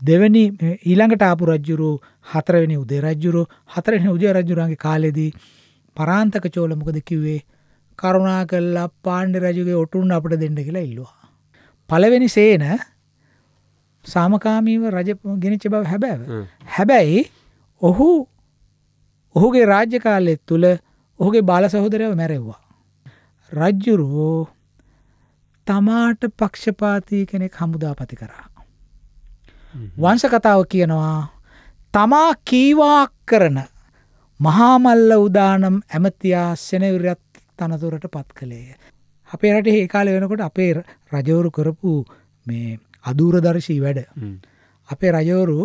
දෙවැනි ඊළඟට ආපු රජ්ජුරු හතරවෙනි උදේ රජ්ජුරු හතරෙන උදය රජ්ජුරන්ගේ කාලෙදී පරාන්තක චෝලමකද කිව්වේ කරුණා කල්ලා පාණ්ඩ රජුගේ ඔටුන් අපට දෙන්න කියලා ඉල්ලවා. පළවෙනි සේන සාමකාමීව රජ ගෙනච්ච බව හැබැව. හැබැයි ඔහු ඔහුගේ රාජ්‍ය කාලෙත් තුළ ඔහුගේ බාල සහෝදරයව මැරෙව්වා. රජ්ජුරුවෝ තමාට පක්ෂපාතිී කෙනෙක් හමුදාපති කරා. වංශ කතාව කියනවා තමා කීවාක් කරන මහාමල්ල උදානම් ඇමතියා සෙනවිරත් තනතුරට පත් කළේය. අපේ රට ඒ කාල වෙනකොට අපේ රජවරු කරපු මේ අදූරදර්ශී වැඩ. අපේ රජවරු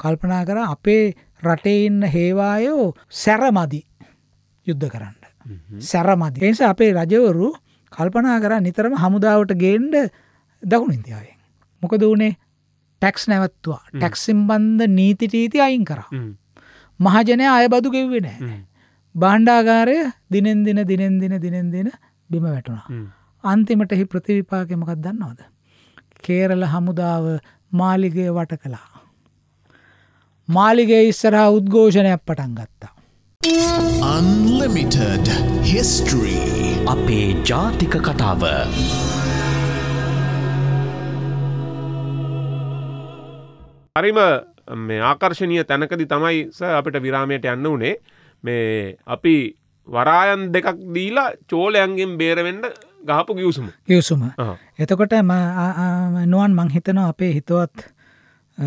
කල්පනා කර අපේ රටේ ඉන්න හේවායෝ සැරමදි යුද්ධ කරන්න. සැරමදි. එනිස අපේ රජවරු කල්පනා කර නිතරම හමුදාවට ගේන්ඩ දකුණු ඉන්දියාවෙන්. මොකද වනේ ටැක්ස් නැවත්තුවා ටැක්සිම්බන්ධ නීතිටීති අයින් කර. මහජනය අය බදු ගෙව්වෙන. බාණ්ඩාගාරය දිනෙන් දින දිනෙන් දින දිනෙන් දින බිම වැටුණා. අන්තිමට එහි ප්‍රතිවිපාකමකක් දන්නවද. කේරල හමුදාව මාලිගය වට කළා. මාලිගේ ඉස්සරහා උද්ඝෝෂණයක් පටන් ගත්තා. Unlimited History අපේ ජාතික කතාව හරිම ආකර්ශණීය තැනකදි තමයි අපිට විරාමයට යන්න වනේ මේ අපි වරායන් දෙකක් දීලා චෝලයන්ගෙන් බේරවෙන්ඩ ගහපු ගියවසුම ගියවසුම එතකොට නුවන් මං හිතනවා අපේ හිතුවත්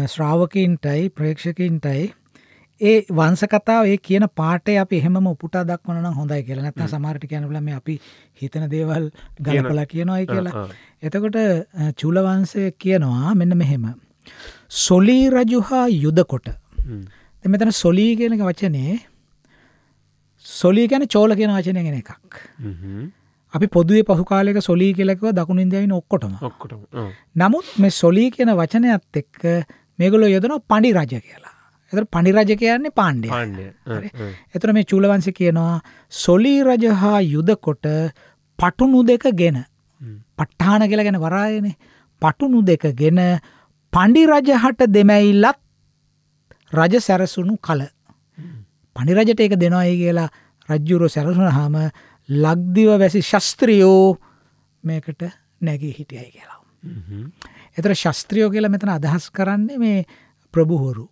ශ්‍රාවකීන්ටයි ප්‍රේක්ෂකින්ටයි ඒ වංසකතාව ඒ කියන පාටේ අපි එහෙම උපුටා දක්වන හොඳයි කියලා. නැත්න සමාරට කියනලම අපි හිතන දේවල් ගලපලා කියනවායි කියලා. එතකොට චුලවංසය කියනවා මෙන්න මෙහෙම සොලී රජු හා යුදකොට. එමතන සොලී කියනක වචනේ සොලී ගැන චෝල කියෙන වචනය ගෙන එකක්. අපි පොදුවේ පහුකාලෙක සොලී කියලකව දකුණු ඉන්දයන ඔක්කොටම. ඔක්කොට නමුත් මේ සොලී කියන වචනයත් එක්ක මේගොලො යොදන පඩි රජ කියලා. එත පණි රජ කියන්නේ පාණ්ඩය. එතර මේ චූලවන්ස කියනවා සොලී රජ හා යුදකොට පටුනු දෙක ගෙන. පට්ටාන කියලා ගැන වරායන. පටුනු දෙක ගෙන පණ්ඩි රජහට දෙමැයිල්ලත් රජ සැරසුණු කල. පනිරජට ඒක දෙනවායි කියලා රජ්ජුරෝ සැරසුන හාම ලක්දිව වැසි ශස්ත්‍රියෝ මේකට නැගී හිටියයි කියලා. එතර ශස්ත්‍රියෝ කියලා මෙතන අදහස් කරන්නේ මේ ප්‍රභුහොරු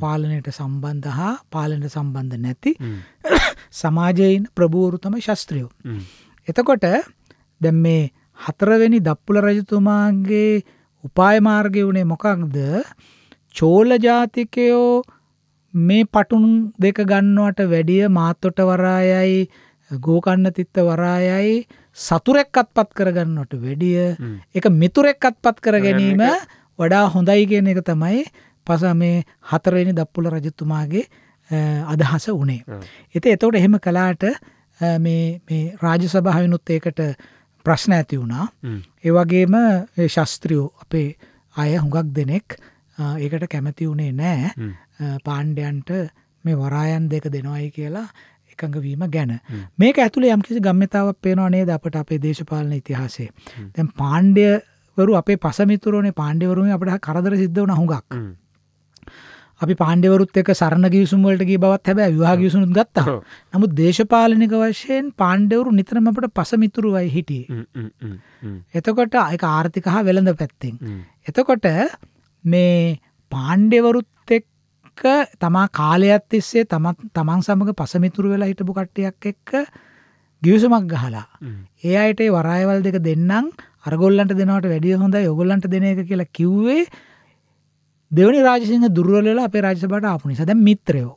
පාලනයට සම්බන්ධ හා පාලනට සම්බන්ධ නැති සමාජයෙන් ප්‍රභූරු තම ශස්ත්‍රියෝ. එතකොට දැම් මේ හතරවෙනි දප්පුල රජතුමාගේ උපායමාර්ගය වනේ මොකක්ද? චෝල ජාතිකයෝ මේ පටුන් දෙක ගන්නවට වැඩිය මාත්තොට වරායයි ගෝකන්න තිත්ත වරායයි සතුරෙක්කත් පත් කරගන්නට වැඩිය එක මිතුරෙක්කත් පත් කර ගැනීම වඩා හොඳයි කියන එක තමයි පස මේ හතරවෙනි දප්පුල රජතුමාගේ අදහස වනේ. එත එතවට එහෙම කලාට මේ රාජ සභාවනුත් ඒකට ප්‍රශ්න ඇති වුණා. ඒවගේම ශස්ත්‍රියෝ අපේ අය හුඟක් දෙනෙක් ඒකට කැමති වුණේ නෑ. පාණ්ඩයන්ට මේ වරායන් දෙක දෙනවයි කියලා එකඟවීම ගැන. මේක ඇතුළ යම්කිසි ගම්මතාවක් පේනවානේ ද අපට අපේ දේශපාලන ඉතිහාසේ දැන් පාණ්ඩයවරු අපේ පසමිතුරනේ පාණ්ඩවරුම අපට කරදර සිද්ධ වන හුඟක් අපි පාණ්ඩවරුත් එක සරණ ගියසුම්වලටගේ බවත් හැබැ විවාහ ගියසුනුත් ගත්තා. නමුත් දේශපාලනික වශයෙන් පාණ්ඩවරු නිතරමට පසමිතුරුවයි හිටියේ. එතකොට එක ආර්ථික හා වෙළඳ පැත්තෙන්. එතකොට මේ පාණ්ඩවරුත් එක්ක තමා කාලයක් තිස්සේ තමන් සමඟ පසමිතුරු වෙලා හිටපු කට්ටයක් එක්ක ගියසුමක් ගහලා ඒ අයට වරායවල් දෙක දෙන්නම් අරගොල්ලන්ට දෙනවට වැඩිය හොඳ යොගොල්ලන්ට දෙන එක කියලා කිව්වේ දෙවනි රාජසිංහ දුර්වලලා අපේ රාජසබට ආපුනි සද මිත්‍රයෝ.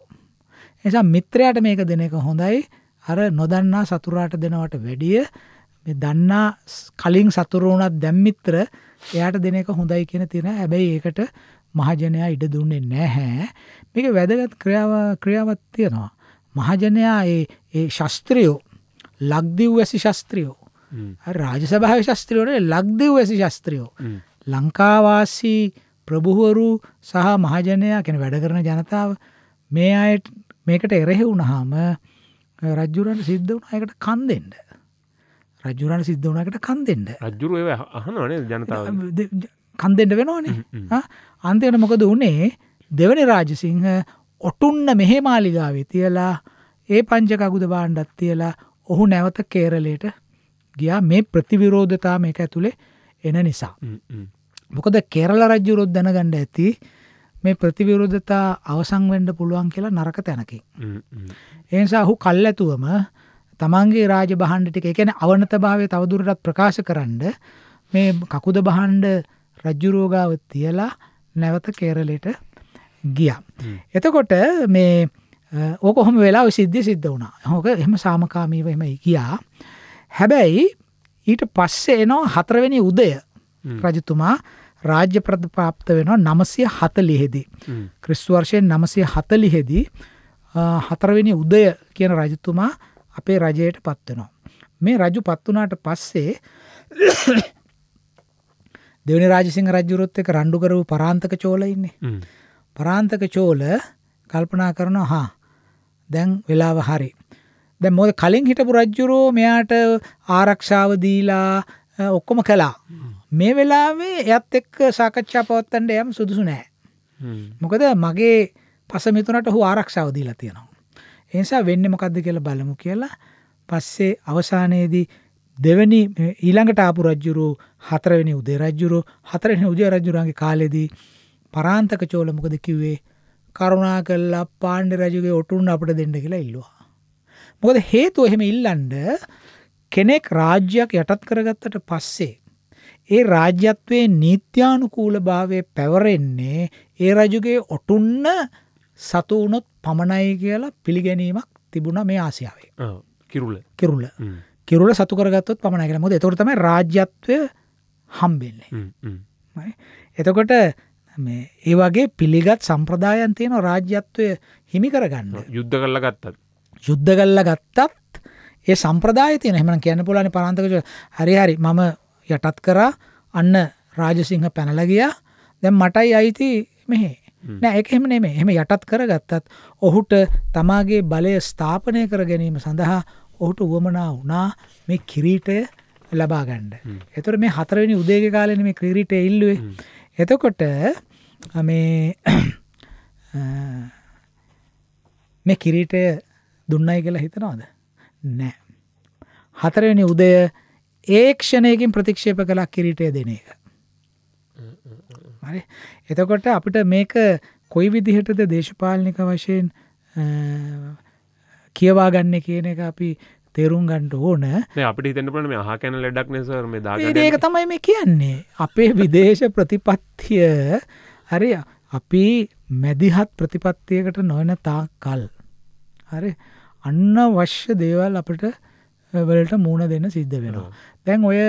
එසා මිත්‍රයට මේක දෙන එක හොඳයි. අර නොදන්නා සතුරාට දෙනවට වැඩිය දන්නා කලින් සතුරුවනත් දැම්මිත්‍ර එයාට දෙන එක හොඳයි කියන තින. හැබැයි ඒකට මහජනයා ඉඩ දුන්නේ නැහැ. මේක වැදගත් ක්‍රියාව ක්‍රියාවත් තියෙනවා. මහජනයා ඒ ශස්ත්‍රයෝ ලක්දිව් වැසි ශස්ත්‍රියෝ. රාජසභාව ශස්ත්‍රියෝට ලක්දිව් වැසි ශස්ත්‍රියෝ. ලංකාවාසී ප්‍රභුවරු සහ මහජනයා කෙන වැඩ කරන ජනතාව මේ අයට මේකට එරෙහෙ වුණහාම රජ්ජුරන්ට සිද්ධ වුණ එකට කන් දෙෙන්ට රජ්ජුරන් සිද්ධ වනකට කන් දෙෙන්ට රජ්ජුරුව අහනනේ ජනතාව? කන්දෙන්ට වෙනවානේ. අන්තයට මොකද වනේ දෙවනි රාජසිංහ ඔටුන්න මෙහෙ මාලිගාවේ තියලා ඒ පංචකකුද බාණ්ඩත් තියලා ඔහු නැවත කේරලයට ගියා. මේ ප්‍රතිවිරෝධතා මේක ඇතුළේ එන නිසා. මොකද කෙරල රජ්ජුරොත් දැනගණ්ඩ ඇති මේ ප්‍රතිවිරුද්ධතා අවසංවෙන්ඩ පුළුවන් කියලා නරක තැනකින්. ඒනිසා ඔහු කල් ඇතුවම තමන්ගේ රාජ බහන්ඩටික එකන අවනත භාවය තවදුරටත් ප්‍රකාශ කරන්න මේ කකුද බහන්්ඩ රජ්ජුරෝගාව තියලා නැවත කේරලට ගිය. එතකොට මේ ඕක හොම වෙලා සිද්ධ සිද්ධ වුණා හෝක එම සාමකාමීව එම ගියා. හැබැයි ඊට පස්සේ එනවා හතරවෙනි උදය රජතුමා රාජ්‍ය ප්‍රතිපාප්ත වෙනවා නමසය හතලිහෙදී. ක්‍රිස්තුවර්ශයෙන් නමසය හතලිහෙදී හතරවෙනි උදය කියන රජතුමා අපේ රජයට පත්වෙනවා. මේ රජු පත්වනාට පස්සේ දෙවනි රාජසිංහ රජ්ජුරොත් එක රණ්ඩු කරපු පරාන්තක චෝල ඉන්නේ. පරාන්තක චෝල කල්පනා කරනවා හා දැන් වෙලාව හරි. දැ මොද කලින් හිටපු රජ්ජුරෝ මෙයාට ආරක්ෂාව දීලා ඔක්කොම කලා මේ වෙලාවේ එයත් එක්ක සාකච්ඡා පවත්තන්ට යම් සුදුසු නෑ. මොකද මගේ පසමිතුනට හු ආරක්ෂාව දීලා තියෙනවා. එනිසා වෙන්න මොකක්ද කියලා බලමු කියලා පස්සේ අවසානයේදී දෙවැනි ඊළඟට ආපු රජ්ජුරු හතරවෙනි උදේ රජ්ජුරු හතරෙන උදය රජ්ජුරන්ගේ කාලෙදී පරාන්තක චෝල මොකද කිව්වේ කරුණා කල්ලා පාණ්ඩ රජුගේ ඔටුන් අපට දෙන්න කියලා ඉල්ලවා. මොකද හේතු එහෙම ඉල්ලන්ඩ කෙනෙක් රාජ්‍යයක් යටත් කරගත්තට පස්සේ ඒ රාජ්‍යත්වයේ නීත්‍යානුකූල භාවය පැවරෙන්නේ ඒ රජුගේ ඔටුන්න සතුවනොත් පමණයි කියලා පිළිගැනීමක් තිබුණ මේ ආසියාවේ. කිරුල. කිරුල. කිරුල සතු කරගත්තොත් පමණ කළ මොද එතොරතම රාජ්‍යත්වය හම්බෙන්නේ. එතකොට ඒ වගේ පිළිගත් සම්ප්‍රදායන් තියෙන රාජ්‍යත්වය හිමි කරගන්න. යුද්ධ කරල ගත්තත්. යුද්ධ කල්ල ගත්තත් ඒ සම්ප්‍රදාය තියෙන හෙම කියන්න පුලන පරන්තක හරි හරි. මම යටත් කරා. අන්න රාජසිංහ පැනලගියා දැම් මටයි අයිති මෙහෙ. නෑ එක එම නෙමේ එම යටත් කර ගත්තත් ඔහුට තමාගේ බලය ස්ථාපනය කර ගැනීම සඳහා ඔහුට උවමනා වනා මේ කිරීටය ලබාගණ්ඩ. එතුර මේ හතරවෙනි උදේග කාලන මේ ක්‍රීරිට ඉල්ලුවේ. එතකොට මේ මේ කිරීටය දුන්නයි කියලා හිතනවාද? නෑ. හතරවෙනි උදය ඒක්ෂණයකින් ප්‍රතික්ෂේප කළක් කිරිටය දෙන එක. හරි. එතකොට අපිට මේක කොයි විදිහටද දේශපාලනික වශයෙන් කියවා ගන්න කියන එක අපි තේරුම් ගණ්ඩ ඕන. අපිට හිතන්න පන මේ හා කැන ලඩක් නැසර මේ දා ඒක තමයි මේ කියන්නේ. අපේ විදේශ ප්‍රතිපත්තිය හරි අපි මැදිහත් ප්‍රතිපත්තියකට නොවන තා කල් හරි. අන්න වශ්‍ය දේවල් අපට වලට මූුණ දෙන්න සිද්ධ වෙනවා. දැන් ඔය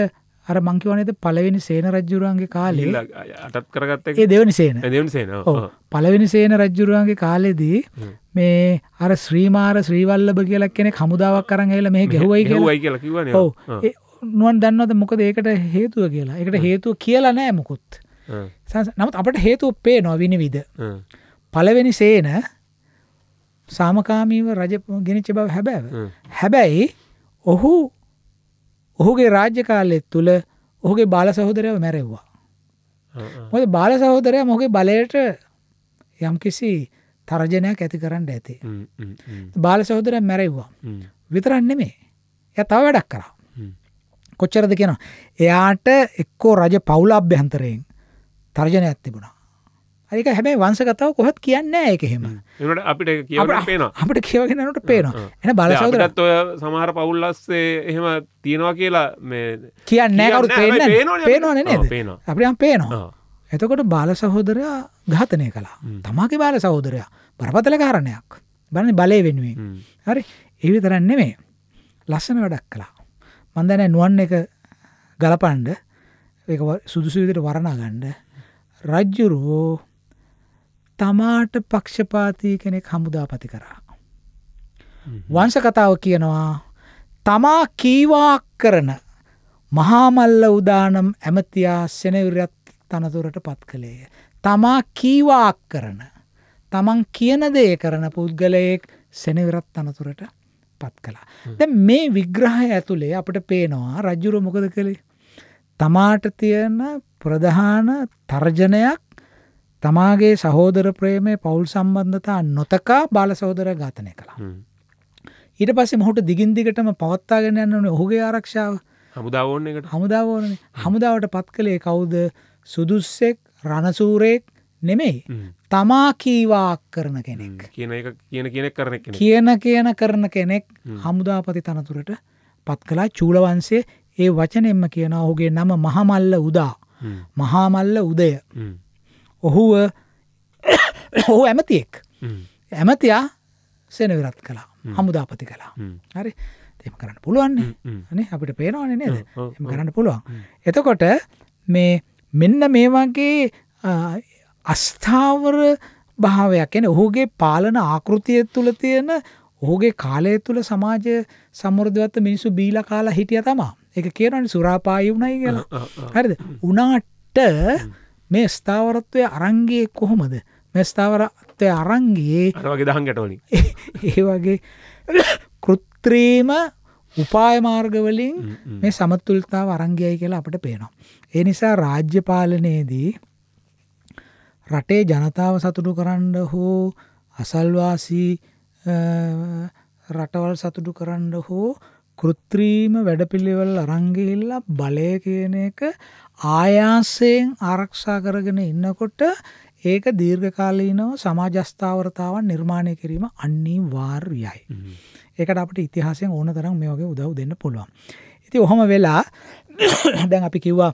අර මංකිවනද පලවෙනි සේන රජ්ජුරුවන්ගේ කාලේ අටත් කරගත්ත ඒ දෙවනි සේන. දෙවනි සේන පලවෙනි සේන රජ්ජුරුවන්ගේ කාලෙදී මේ අර ශ්‍රීමාර ශ්‍රීවල්ලභ කියලක් කෙනෙ හමුදාවක් කරන්න එල මේ ගැහුවයි කියලයි කියලා ඔව. නුවන් දන්නවද මොකද ඒකට හේතුව කියලා? එකට හේතුව කියලා නෑ මොකුත්. නමුත් අපට හේතුව පේ නොවිනි විද පලවෙනි සේන සාමකාමීව රජ ගෙනච්ච බව හැබැව. හැබැයි ඔහු ඔහුගේ රාජ්‍ය කාලෙත් තුළ ඔහුගේ බාල සහෝදරයව මැරෙව්වා. මොද බාල සහෝදරය මොගේ බලයට යම් කිසි තරජනයක් ඇති කරන්න ඇති. බාල සහෝදරය මැරෙව්වා. විතරන්න නෙමේ ය තව වැඩක් කරා. කොච්චරද කියෙනවා. එයාට එක්කෝ රජ පවුල අභ්‍යහන්තරයෙන් තර්ජනය ඇත්තිබුණා. ඒක හැබැයි වංසකතාව කොහත් කියන්න ඒක හෙම. අපිට කිය පේන අපට කියවගෙනට පේනවා. එන බලසවදත් ඔය සමහර පවුල්ලස්සේ එහෙම තියෙනවා කියලා මේ කියන්න කවරු පේන පේනවා නේද? පේන අපියම් පේනවා. එතකොට බාල සහෝදරයා ඝාතනය කලා තමාගේ බාල සහෝදරයා බරපතල කාරණයක්. බන බලය වෙනුවෙන්. හරි. එවි තරන්න නෙමේ ලස්සන වැඩක් කලා මන්දන නුවන් එක ගලපන්ඩ ඒ සුදුසු විදිට වරණා ගණ්ඩ රජ්ජුරුවෝ තමාට පක්ෂපාතිය කෙනෙක් හමුදාපති කරා. වංශ කතාව කියනවා තමා කීවාක් කරන මහාමල්ල උදානම් ඇමතියා සෙනවිරත් තනතුරට පත් කළේය. තමා කීවාක් කරන තමන් කියන දේ කරන පුද්ගලයෙක් සෙනවිරත් තනතුරට පත් කලා. දැ මේ විග්‍රහය ඇතුළේ අපට පේනවා රජ්ජුර මොකද කළේ තමාට තියෙන ප්‍රධාන තර්ජනයක් තමාගේ සහෝදර ප්‍රේමය පවුල් සම්බන්ධතා නොතකා බාල සහෝදර ඝාතනය කළා. ඊට පස්සේ මොහුට දිගින් දිගටම පවත්තාගෙන යන්න ඕනේ ඔහුගේ ආරක්ෂාව. හමුදාවෝන්න එකට? හමුදාවෝන හමුදාවට පත් කළේ කවුද? සුදුස්සෙක් රණසූරයෙක් නෙමෙයි. තමා කීවාක් කරන කෙනෙක්. කියන එක කියන කියනෙක් කරන කෙන කියන කියන කරන කෙනෙක් හමුදාපති තනතුරට පත් කලා චූලවන්සේ ඒ වචනෙන්ම කියන ඔහුගේ නම මහමල්ල උදා. මහාමල්ල උදය ඔහුව ඔහු ඇමතියෙක්. ඇමතියා සෙනවිරත් කලා හමුදාපති කලා හරි. එම කරන්න පුළුවන්නේ අපිට පේනවාන නේද? එම කරන්න පුළුවන්. එතකොට මේ මෙන්න මේ වගේ අස්ථාවර භාවයක් එන ඔහුගේ පාලන ආකෘතිය තුළ තියෙන ඔහුගේ කාලය තුළ සමාජ සම්ෘධවත්ත මිනිසු බීල කාලා හිටිය තමා. එක කියනට සුරාපාය වුණයි කියලා. හරිද? උනාට මේ ස්ථාවරත්වය අරංගේ කොහොමද? මේ ස්ථාවරත්වය අරංගේ වගේ දහන් ගැටවලින්. ඒ වගේ කෘත්‍රීම උපායමාර්ගවලින් මේ සමත්තුල්තාව අරංගයයි කියලා අපට පේනවා. ඒ නිසා රාජ්‍ය පාලනයේදී රටේ ජනතාව සතුටු කරන්න හෝ අසල්වාසී රටවල් සතුටු කරන්න හෝ කෘත්‍රීම වැඩපිළිවෙල් අරංගිල්ලා බලය කියන එක ආයාසයෙන් ආරක්ෂා කරගෙන ඉන්නකොට ඒක දීර්ඝකාලීනව සමාජස්ථාවරතාවන් නිර්මාණය කිරීම අන්නේ වාර්යයි. ඒකට අපට ඉතිහාසයෙන් ඕන තරම් මේ වගේ උදව් දෙන්න පුළුවන්. ඉති ඔහොම වෙලා දැන් අපි කිව්වා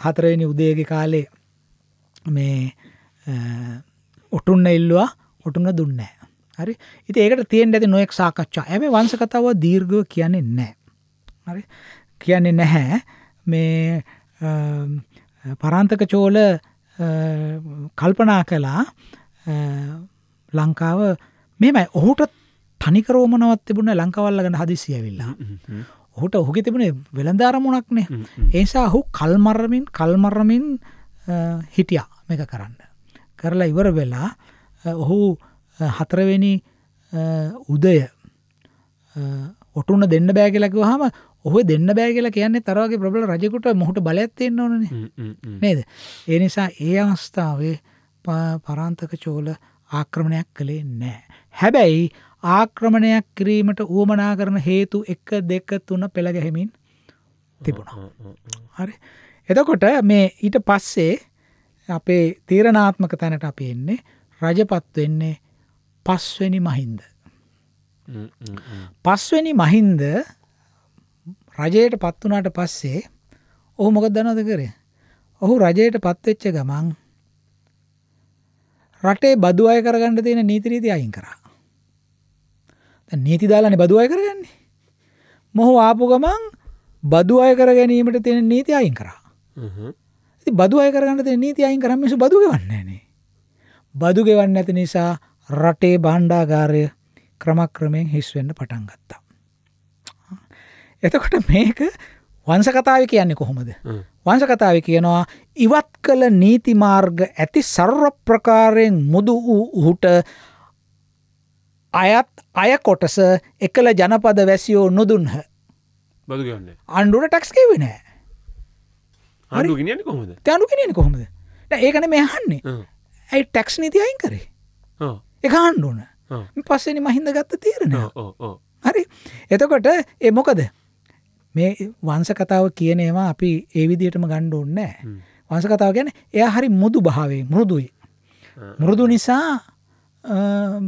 හතරවෙනි උදේග කාලේ මේ ඔටුන්න ඉල්ලවා ඔටුන්න දුන්නෑ. හරි ඉති ඒකට තියෙන් ඇති නොෙක් සාකච්ඡා ඇම වංස කතාව දීර්ගව කියන්නේ නෑ. හරි කියන්නේ නැහැ මේ පරාන්තක චෝල කල්පනා කලා ලංකාව මෙමයි. ඔහුට තනිකරෝමනවත් තිබුණ ලංකවල්ලගන හදිසියවිල්ලා ඔහුට ඔහුගෙ තිබුණේ වෙළඳාරමුණක්නේ ඒසා ඔහු කල්මරමින් කල්මරමින් හිටියා මේක කරන්න. කරලා ඉවර වෙලා ඔහු හතරවෙනි උදය ඔටුන්න දෙන්න බෑ කියලකිව හම ඔහ දෙන්න බෑ කියලා කියන්නේ තරවගේ ප්‍රබල රජකුට මොහට බලඇත්තෙන් ඕන නේද ඒ නිසා ඒ අවස්ථාවේ පරාන්තක චෝල ආක්‍රමණයක් කළේ නෑ. හැබැයි ආක්‍රමණයක් කිරීමට ඌමනා කරන හේතු එක දෙක තුන පෙළගැහෙමින් තිබුණා. හරි එතකොට මේ ඊට පස්සේ අපේ තීරණාත්මක තැනට අපි එන්නේ රජපත් වෙන්නේ පස්වැනි මහින්ද. පස්වැනි මහින්ද රජයට පත් වනාට පස්සේ ඔහු මොකද දනද කරේ? ඔහු රජයට පත්වෙච්ච ගමන් රටේ බදු අය කරගන්න තියෙන නීතිරීති අයින් කරා. නීති දාලාන බදු අය කරගන්නේ. මොහු ආපු ගමන් බදු අය කර ගැනීමට තියෙන නීති අයින් කරා. බදු අය කරගන්න නීති අයින් කරම මිසු බදු ගවන්නේනේ බදු ගෙවන්න ඇති නිසා රටේ බණ්ඩාගාරය ක්‍රමක්‍රමයෙන් හිස්වෙන්න පටන් ගත්තා. එතකොට මේක වංස කතාව කියන්නේ කොහොමද. වංස කතාව කියනවා ඉවත් කළ නීතිමාර්ග ඇති සර්ව ප්‍රකාරයෙන් මුදු වූ උහුට අයත් අය කොටස එකල ජනපද වැසියෝ නොදුන්හ. අන්ඩුට ටක්ස්කේ නෑ. අඩු ගෙන කොහොමද? තැනු කෙනෙන කොහොමද? ඒකන මේ හන්නේ ඇයි ටැක්ස් නීති අයින් කරේ? එක ආණ්ඩුවන. පස්සෙන මහින්ද ගත්ත තීරණ හරි. එතකොට ඒ මොකද මේ වංස කතාව කියනේවා අපි ඒ විදියටම ගණ්ඩ ඕන්නෑ වංස කතාව ගැන එය හරි මුදු භාවේ මෘදුයි. මෘදු නිසා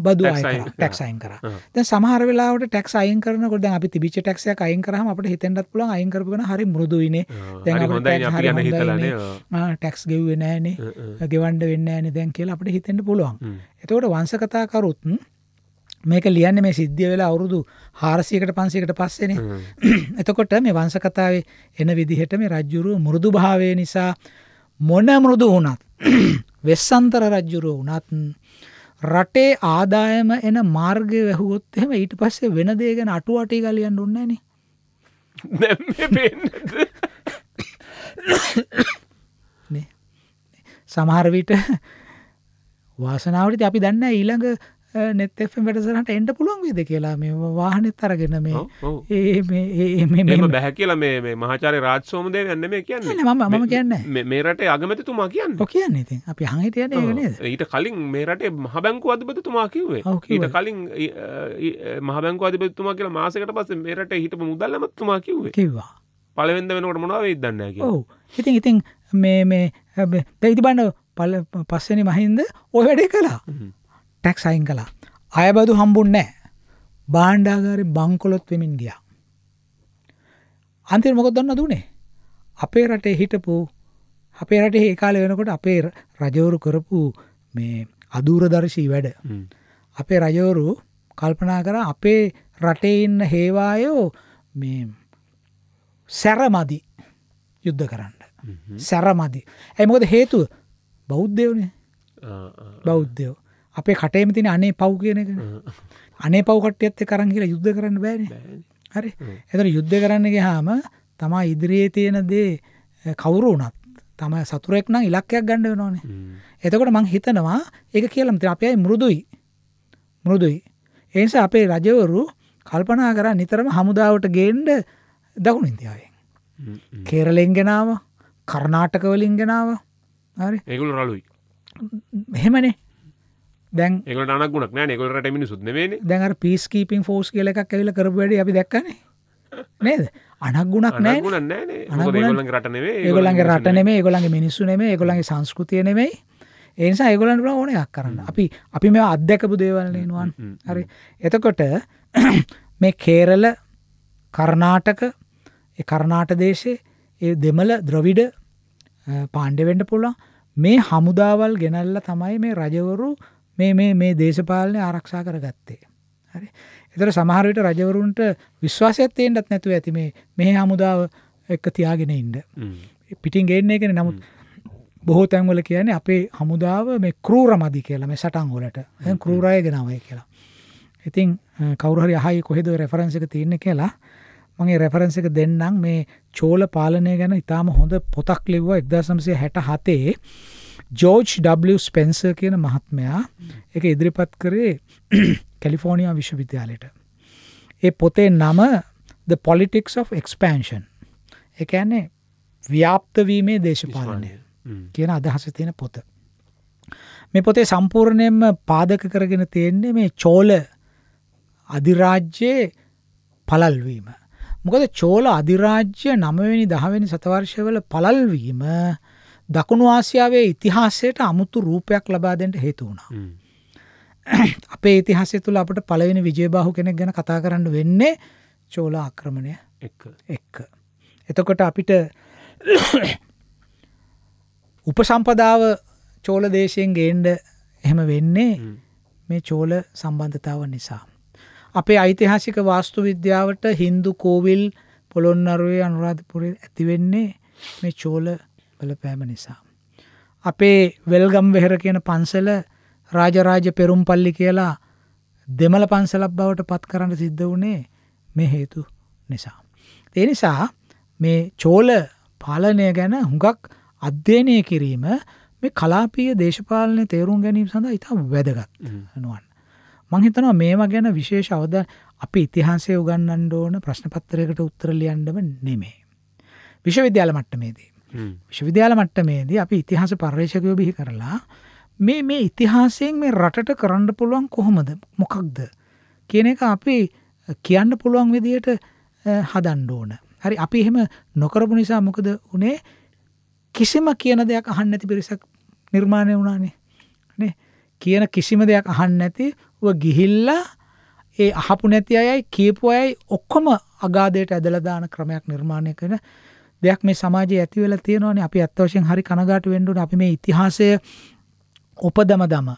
බදු ටැක් අයින් කර. ද සමහර වෙලාට ටැක් අයින් කරනකොට අපි තිබිච ටක්ෂය අයින් කරම අපට හිතෙන්ටත් පුලන් අයින් කරපන හරි මෘදුවන ටැක්ස් ගෙව්ව නෑනේ ගෙවන්ඩ වෙන්න ෑන දැන් කියලා අපට හිතෙන්ට පුළුවන්. එතකොට වංස කතාකරුත්න් මේක ලියන්න මේ සිද්ධිය වෙලා අවුරුදු හාරසියකට පන්සිකට පස්සෙන. එතකොට මේ වංස කතාවේ එන විදිහට මේ රජ්ජුරුව මුරුදු භාවය නිසා මොන මෘදු වුණත් වෙස්සන්තර රජ්ජුරුව වනත් රටේ ආදායම එන මාර්ගය වැහුවොත් එහෙම ඊට පස්සේ වෙන දේ ගැන අටුවටි ගලියන්න උන්නන සමහරවිට වාසනාවට අපි දන්න ඊළඟ නෙත් වැඩසරට එන්ට පුළුවන් විද කියලා මේ වාහනෙත් අරගෙන මේ ඔව්, ඔව්. ඒ මේ- ඒ- මේ- මේ- බැහැ කියලා මේ මේ මහාචාරය රාජ්සෝමදය යන්න මේ කියන්නේ නෑ, මම- මම කියන්නේ. මේ- මේ රටේ අගමැතිතුමා කියන්න ඔ කියන්න ඉතින් අපි හඟට යන ඒක නේද ඊට කලින් මේ රටේ මහබැංකු අධිපතිතුමා කිව්වේ ඔව්. ඊට කලින් මහබැංකු අධිපතිතුමා කියලා මාසකට පස්සේ මේ රටේ හිටපු මුදල්ලමතුමා කිව්වේ කිව්වා පළවෙනිද වෙනකොට මොනවා වෙයිද දන්නේ නැහැ කියලා. ඔවු ඉතින් ඉතින් මේ මේ දැයිති බන්න පල පස්සනි මහින්ද ඔය වැඩේ හ්ම්. ටැක් අයින් කලා අයබදු හම්බුන් නෑ බාණ්ඩාගාරි බංකොලොත් වෙමින් ගියා. අන්තිර මොකොත් දන්න දුනේ අපේ රටේ හිටපු අපේ රට ඒ කාල වෙනකොට අපේ රජවරු කරපු මේ අදූරදර්ශී වැඩ. අපේ රජවරු කල්පනා කර අපේ රටේ ඉන්න හේවායෝ මේ සැරමදි යුද්ධ කරන්න. සැරමදි. බෞද්ධයවනේ ආ, ආ. බෞද්ධයෝ අපේ කටේම තින අනේ පව් කියන එක. අනේ පව්කට්ටියත්ත කරන් කියලා යුද්ධ කරන්න බෑන. හරි. එතර යුද්ධ කරන්නගේ හාම තමා ඉදිරියේ තියෙන දේ කවුරු වනත් තම සතුරෙක් නම් ඉලක්කයක් ගණඩ වෙනවානේ. එතකොට මං හිතනවා ඒක කියලම් අපයයි මෘදුයි. මෘදුයි. ඒනිස අපේ රජවරු කල්පනා කර නිතරම හමුදාවට ගේන්ඩ දකුණු ඉන්දියාවෙන් හ්ම්. හ්ම්. කේරලෙන්ගෙනාව කරනාටකවලින් ගෙනාව. හරි. ඒගොල්ලෝ රළුයි. එහෙමනේ දැන් ඒගොල්ලන්ට අනක් ගුණක් නෑ ඒගොල්ලෝ රටේ මිනිස්සුත් නෙමෙයිනේ? දැන් පීස්කීපින් ෆෝස් කියල එකක් ඇවිල කරපු වැඩ අපි දැක්කනේ. නේද? අනක් ගුණක් නෑ අනක් ගුණක් නෑනේ අනක් මොකද ගුණක්- ඒගොල්ලන්ගේ රට නෙමෙයි ඒගොලන්ගේ රට නෙමේ ඒගොලන්ගේ මිනිස්සු නෙමේ ඒගොලන්ගේ සංස්කෘතිය නෙමෙයි. ඒනිසා ඒගොලන්ට ඕනයක් කරන්න අපි අපි මේ අත්දැකපු හ්ම්. හරි. එතකොට මේ කේරල කරනාටක කරනාට දේශය ඒ දෙමල ද්‍රවිඩ පාණ්ඩවෙන්ඩ පුළා මේ හමුදාවල් ගෙනල්ල තමයි මේ රජවරු මේ මේ මේ දේශපාලනය ආරක්ෂා කර ගත්තේ හරි එතර සමහරවිට රජවරුන්ට විශ්වාසයත්තයෙන්ටත් නැතුව ඇති මේ මේ හමුදාව එක්ක තියාගෙන හ්ම්. පිටින් ගේන්නේ එකන නමුත් බොහෝ තැන්වල කියන්නේ අපේ හමුදාව මේ කරූර මදි කියලා මේ සටන් වලට. ඇ කරූරය ගෙනවය කියලා. ඉතින් කවුරහරි අහයි කොහෙද රෙෆරන්ස එක තියන්න කියලා. මගේ රෙෆරන්ස එක දෙන්නම්. මේ චෝල පාලනය ගැන ඉතාම හොඳ පොතක් ලිව්ව එක්දසම්සේ හැට හතේ ජෝජ් W ස්පෙන්ස කියන මහත්මයා එක ඉදිරිපත් කරේ කැලිෆෝනියා විශ්වවිද්‍යාලයට ඒ පොතේ නම the politics of expansion එකන්නේ ව්‍යාප්තවීමේ දේශපාලනය. කියන අදහස තියෙන පොත. මේ පොතේ සම්පූර්ණයෙන්ම පාදක කරගෙන තියෙන්නේ මේ චෝල අධිරාජ්‍යයේ පලල්වීම. මොකද චෝල අධිරාජ්‍ය නමවෙනි දහවෙනි සතවර්ශවල පලල්වීම දකුණු ආසියාවේ ඉතිහාසයට අමුතු රූපයක් ලබා දෙට හේතු වුණා. අපේ ඉතිහාසය තුළ අපට පලවෙනි විජයබාහු කෙනෙක් ගැන කතා කරන්න වෙන්නේ චෝල ආක්‍රමණය එක්ක. එතකොට අපිට උපසම්පදාව චෝල දේශයෙන් ගේන්ඩ එහෙම වෙන්නේ. මේ චෝල සම්බන්ධතාව නිසා. අපේ ඓතිහාසික වාස්තු විද්‍යාවට හින්දු කෝවිල් පොළොන්නරුවේ අනුරාධපුරේ ඇතිවෙන්නේ මේ චෝල බලපෑම නිසා. අපේ වෙල්ගම් වෙහෙර කියන පන්සල රාජරාජ පෙරුම් පල්ලි කියලා දෙමල පන්සලක් බවට පත් කරන්න සිද්ධ වනේ මේ හේතු නිසා. ඒ නිසා මේ චෝල පාලනය ගැන හුඟක් අධ්‍යයනය කිරීම මේ කලාපිය දේශපාලනය තේරුම් ගැනීම සඳ ඉතා වැදගත් නුවන්. මංහිතනවා මේවා ගැන විශේෂ අවද අපි ඉතිහන්සේ උගන්නන්න ඕන ප්‍රශ්නපත්තරයකට උත්තරලියන්ඩම නෙමේ. විශ්වවිද්‍යාල මට්ටමේදී. හ්ම්. විශ්වවිද්‍යාල මට්ටමේදී අපි ඉතිහාස පර්යේෂකයෝ බිහි කරලා මේ මේ ඉතිහාසයෙන් මේ රටට කරන්න පුළුවන් කොහොමද? මොකක්ද? කියන එක අපි කියන්න පුළුවන් විදියට හදන්න ඕන. හරි අපි එහෙම නොකරපු නිසා මොකද උනේ කිසිම කියන දෙයක් අහන්න නැති පිරිසක් නිර්මාණය වුණානේ. නේ? කියන කිසිම දෙයක් අහන්න නැති ගිහිල්ලා ඒ අහපු නැති අයයි කියපු අයයි ඔක්කොම අගාදයට ඇදලදාන ක්‍රමයක් නිර්මාණය කන දෙයක් මේ සමාජය ඇති වෙලා තියෙනවාන. අපි අත්වශයෙන් හරි කනගාට වෙන්ඩුන අපි මේ ඉතිහාසය උපදම දම.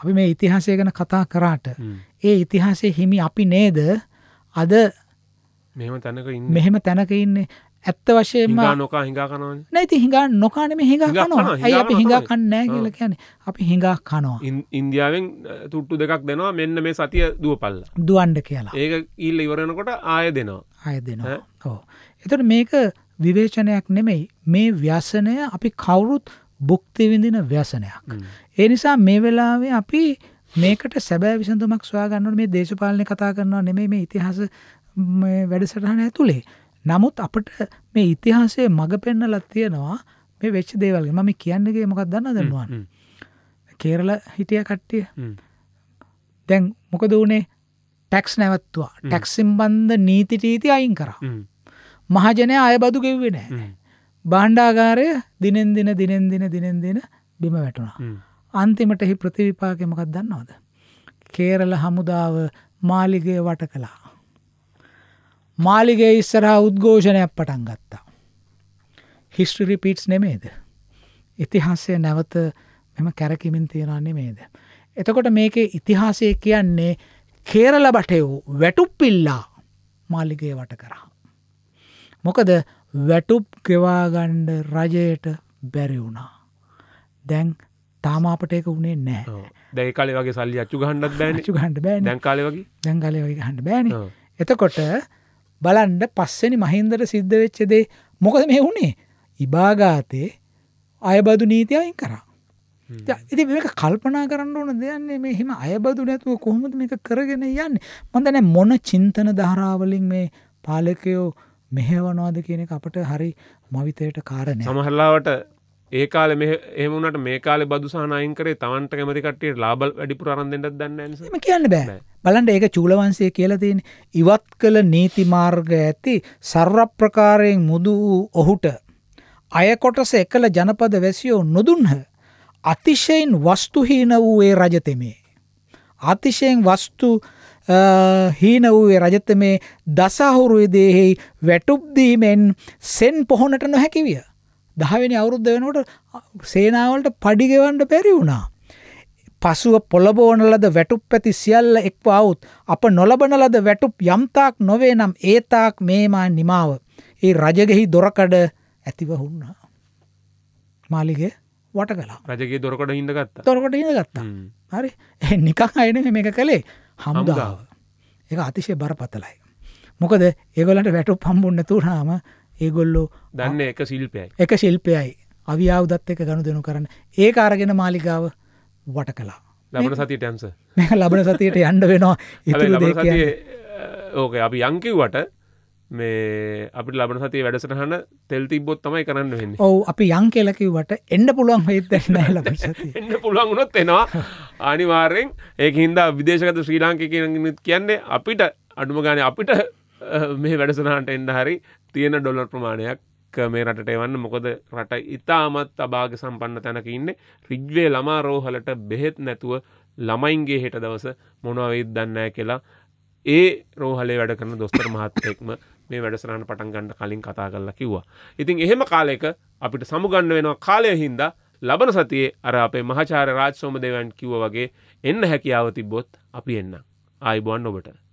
අපි මේ ඉතිහාසය ගැන කතා කරාට. ඒ ඉතිහාසය හිමි අපි නේද? අද මෙහෙම තැනක ඉන්න. මෙහෙම තැනක ඉන්නේ. ඇත්ත වශයෙන්ම නොකා හිඟා කනවන. නැති හිඟා නොකානම හිඟා හිඟා කනවා. ඇයි අපි හිඟා කන්නෑ කියල කියන අපි හිඟා කනවා. ඉන්දියාවෙන් තුට්ටු දෙකක් දෙනවා. මෙන්න මේ සතිය දුව පල්ල දුවන්ඩ කියලා. ඒක ඉල්ල ඉවරනකොට ආය දෙනවා. අය දෙනවා. ඕ එතට මේක විවේචනයක් නෙමෙයි. මේ ව්‍යසනය අපි කවුරුත් බුක්තිවිඳින ව්‍යසනයක්. හ්ම්. ඒ නිසා මේ වෙලාවේ අපි මේකට සැබෑ විසඳුමක් සොයා ගන්නට මේ දේශපාලනය කතා කරනවා නෙමේ මේ ඉතිහාස වැඩසටහන ඇතුළේ. නමුත් අපට මේ ඉතිහාසයේ මඟ පෙන්නලත් තියෙනවා මේ වෙච්ච දේවල්ගේ මම කියන්නගේ මොකක් දන්න දන්නුවන්. කේරල හිටිය කට්ටිය. දැන් මොකද වනේ? ටැක්ස් නැවත්තුවා. ටැක්සිම් බන්ධ නීතිටීති අයින් කරා. මහජනය අයබදු ගෙව්වෙ නෑ. බාණ්ඩාගාරය දිනෙන් දින දිනෙන් දින දිනෙන් දින බිම වැටුණා. අන්තිමට එහි ප්‍රතිවිපාකමකක් දන්නවද. කේරල හමුදාව මාලිගය වට කළා. මාලිගේ ඉස්සරහා උද්ඝෝෂණයක් පටන් ගත්තා. හිස්ටරි පිටස් නෙමේද. ඉතිහාසය නැවත මෙම කැරකිමින් තියෙනවා නෙමේද. එතකොට මේක ඉතිහාසය කියන්නේ කේරල බටයවූ වැටුප්පිල්ලා මාලිගේ වට කරා. මොකද වැටුප් ගෙවාගණ්ඩ රජයට බැරි වුණා. දැන් තාමාපට එක වුණේ නෑ දැයි කාලෙ වගේ සල්ලි අච්චු ගහන්ඩත් බෑන. චු හන්ඩ බෑ දැන් කාලෙ වගේ? දැංගලය වගේ හන්ඩ බෑන. එතකොට බලන්ඩ පස්සනි මහින්දර සිද්ධ වෙච්චදේ මොකද මේ වුණේ ඉබාගාතේ අයබදු නීතියයින් කරා. ඉති මේක කල්පනා කරන්න ඕන දෙයන්නේ මේ හිම අයබදු නැතුව කොහොමද මේක කරගෙන යන්න? මොඳන මොන චින්තන ධාරාවලින් මේ පාලකයෝ මෙහෙවනවාද කියන එක අපට හරි මවිතයට කාරණය සමහරලාවට ඒ කාල එහමුණට මේ කාල බදුසාන අයින් කරේ තමන්ට කැමති කටේ ලාබල් වැඩිපුර අරන්දෙට දන්න කියන්න බෑ. බලන්ට ඒක චූලවන්සේ කියලතින් ඉවත් කළ නීතිමාර්ග ඇති සර්රප්‍රකාරයෙන් මුදු වූ ඔහුට අයකොටස එකල ජනපද වැසියෝ නොදුන්හ. අතිශයෙන් වස්තුහීන වූයේ රජතෙමේ. අතිශයෙන් වස්තු හීන වූයේ රජතමේ දසහුරුයි දේහෙහි වැටුප්දීමෙන් සෙන් පොහොනට නොහැකිවිය. දහවෙනි අවුරුද්ධ වෙනකොට සේනාවලට පඩිගෙවන්ඩ පැරි වුණා. පසුව පොළබෝන ලද වැටුප් ඇති සියල්ල එක්වාවුත් අප නොලබන ලද වැටුප් යම්තාක් නොවේ නම් ඒතාක් මේමා නිමාව. ඒ රජගෙහි දොරකඩ ඇතිව හුන්නා. මාලිගේ වට කලා රජගේ දොරකට හිඳගත්ත තොරකොට ඉඳ ගත්තා හරි නිකං අයන මේක කළේ හමුදාව. එක අතිශය බර පතලයි. මොකද ඒගොලට වැටු පම්බුන්න තුරාම ඒගොල්ලෝ දන්න එක ශිල්පයයි. එක ශිල්පයයි. අවියාව දත් එක ගණු දෙනු කරන්න. ඒ අරගෙන මාලිකාව වට කලා ලබන සතියට මෙ ලබන සතියට යන්ඩ වෙනවා. ඉ ඕක අපි යංකිවට මේ අපි ලබන සතිය වැඩසටහන තෙල් තිබොත් තමයි කරන්න වෙන්න. ඔවු අපි යං කෙලකිවට එන්න පුළුවන් හිත එන්න පුළුවන් වුණොත් එෙනවා. අනිවාරෙන් ඒ හින්දා විදේශගත ශ්‍රී ලාංක කියනත් කියන්නේ අපිට අඩුම ගාන අපිට මේ වැඩසනහන්ට එන්න හරි තියෙන ඩොලර් ප්‍රමාණයක් මේ රට එවන්න. මොකද රට ඉතාමත් අභාග සම්පන්න තැනක ඉන්න. රිජ්වේ ළමා රෝහලට බෙහෙත් නැතුව ළමයින්ගේ හෙට දවස මොනවවෙත් දන්නෑ කියලා ඒ රෝහලේ වැඩ කරන දොස්තර මහත්තයෙක්ම මේ වැඩසරහන පටන් ගන්න කලින් කතා කරලා කිව්වා. ඉතින් එහෙම කාලෙක අපිට සමුගන්න වෙනවා කාලය හින්දා ලබන සතියේ අර අපේ මහාචාර්ය රාජ් සෝමදේවන් කිව්ව වගේ එන්න හැකියාව තිබ්බොත් අපි එන්න. ආයිබෝන් ඔබට.